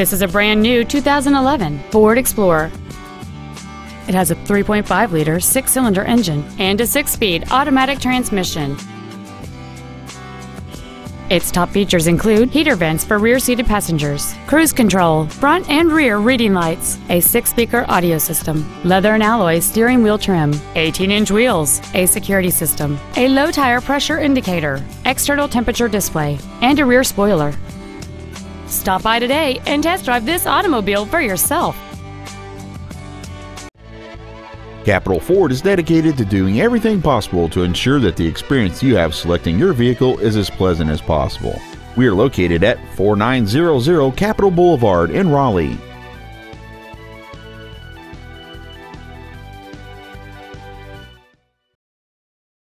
This is a brand new 2011 Ford Explorer. It has a 3.5 liter six cylinder engine and a six speed automatic transmission. Its top features include heater vents for rear seated passengers, cruise control, front and rear reading lights, a six speaker audio system, leather and alloy steering wheel trim, 18 inch wheels, a security system, a low tire pressure indicator, external temperature display, and a rear spoiler. Stop by today and test drive this automobile for yourself. Capital Ford is dedicated to doing everything possible to ensure that the experience you have selecting your vehicle is as pleasant as possible. We are located at 4900 Capital Boulevard in Raleigh.